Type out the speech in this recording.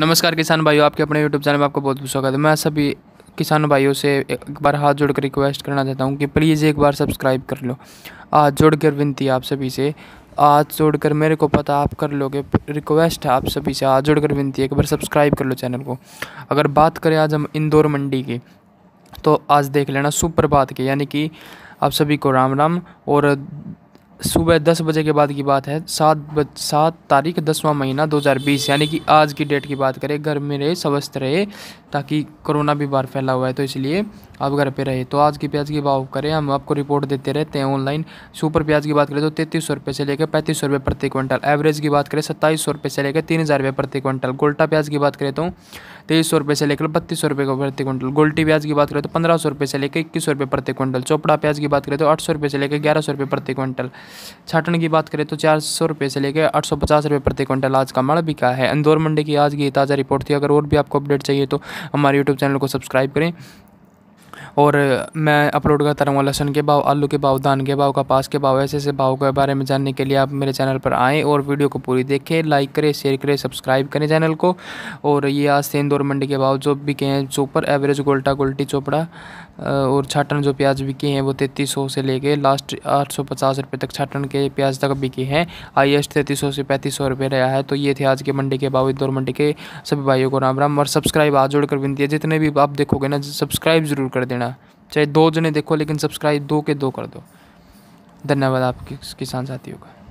नमस्कार किसान भाइयों, आपके अपने यूट्यूब चैनल में आपका बहुत बहुत स्वागत है। मैं सभी किसान भाइयों से एक बार हाथ जोड़कर रिक्वेस्ट करना चाहता हूँ कि प्लीज़ एक बार सब्सक्राइब कर लो। हाथ जोड़कर विनती आप सभी से। हाथ जोड़कर मेरे को पता आप कर लोगे रिक्वेस्ट है आप सभी से। हाथ जोड़कर विनती है एक बार सब्सक्राइब कर लो चैनल को। अगर बात करें आज हम इंदौर मंडी की तो आज देख लेना सुप्रभात के, यानी कि आप सभी को राम राम। और सुबह दस बजे के बाद की बात है। सात बज सात तारीख, दसवां महीना 2020 यानी कि आज की डेट की बात करें, घर में रहे स्वस्थ रहे ताकि कोरोना भी बाहर फैला हुआ है। तो इसलिए आप घर पे रहे। तो आज की प्याज की भाव करें, हम आपको रिपोर्ट देते रहते हैं ऑनलाइन। सुपर प्याज की बात करें तो तैंतीस सौ रुपये से लेकर पैंतीस सौ रुपये प्रति क्विंटल। एवरेज की बात करें, सत्ताईस सौ रुपये से लेकर तीन हज़ार रुपये प्रति क्विंटल। गोल्टा प्याज की बात करें तो तेईस सौ रुपये से लेकर बत्तीस सौ रुपये प्रति क्विंटल। गोल्टी प्याज की बात करें तो पंद्रह सौ रुपये से लेकर इक्कीस सौ रुपये प्रति क्विंटल। चोपड़ा प्याज की बात करें तो आठ सौ रुपये से लेकर ग्यारह सौ रुपये प्रति क्विंटल। छाटन की बात करें तो चार सौ रुपये से लेकर आठ सौ पचास रुपये प्रति क्विंटल आज का माल बिका है। इंदौर मंडी की आज की ताज़ा रिपोर्ट थी। अगर और भी आपको अपडेट चाहिए तो हमारे यूट्यूब चैनल को सब्सक्राइब करें। और मैं अपलोड करता रहूँगा लहसुन के भाव आलू के भाव धान के भाव कपास के भाव ऐसे ऐसे भाव के बारे में जानने के लिए आप मेरे चैनल पर आएँ और वीडियो को पूरी देखें, लाइक करें शेयर करें सब्सक्राइब करें चैनल को। और ये आज से इंदौर मंडी के भाव जो बिके हैं सुपर एवरेज गोल्टा गोल्टी चोपड़ा और छाटन जो प्याज बिके हैं वो तैंतीस सौ से लेके लास्ट आठ सौ पचास रुपये तक छाटन के प्याज तक बिके हैं। हाईएस्ट तैंतीस सौ से पैंतीस सौ रुपये रहा है तो ये थे आज के मंडी के भाव इंदौर मंडी के सभी भाइयों को राम राम। और सब्सक्राइब आज जोड़कर विनती है, जितने भी आप देखोगे ना सब्सक्राइब ज़रूर कर देना। चाहे दो जने देखो, लेकिन सब्सक्राइब दो के दो कर दो। धन्यवाद आपके, किसान साथियों का।